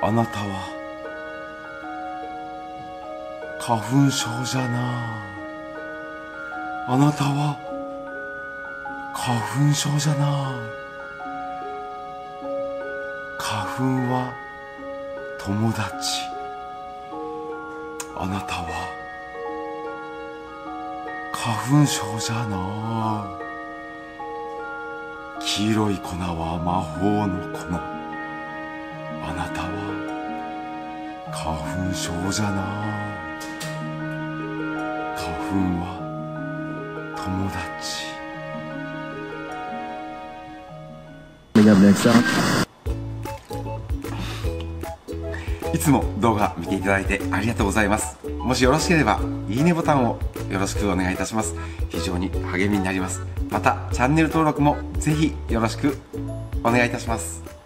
あなたは花粉症じゃなあ。なたは花粉症じゃな花粉は友達。あなたは花粉症じゃな黄色い粉は魔法の粉。花粉症じゃな花粉は友達いつも動画見ていただいてありがとうございます。もしよろしければ、いいねボタンをよろしくお願いいたします。非常に励みになります。また、チャンネル登録もぜひよろしくお願いいたします。